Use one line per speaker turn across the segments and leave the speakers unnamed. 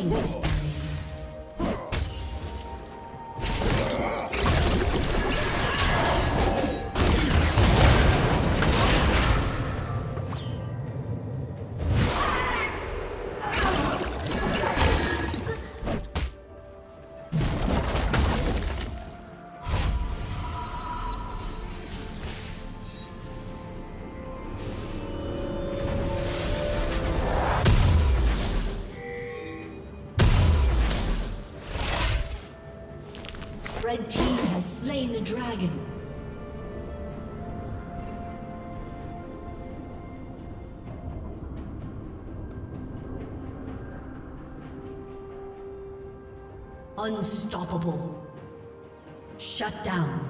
killing spree. The dragon. Unstoppable. Shut down.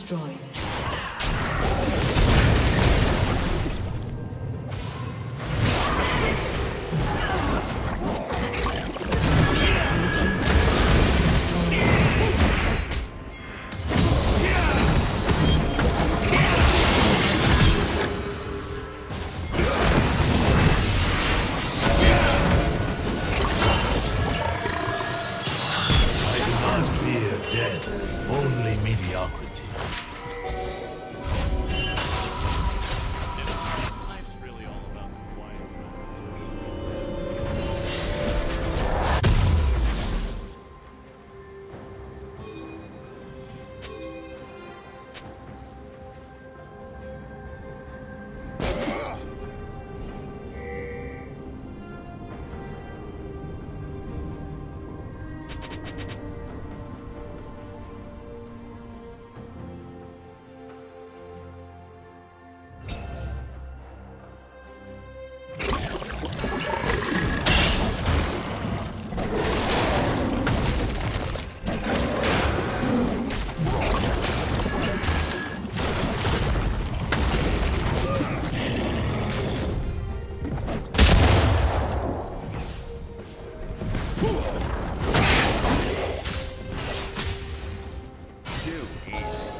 Destroyed.
do
is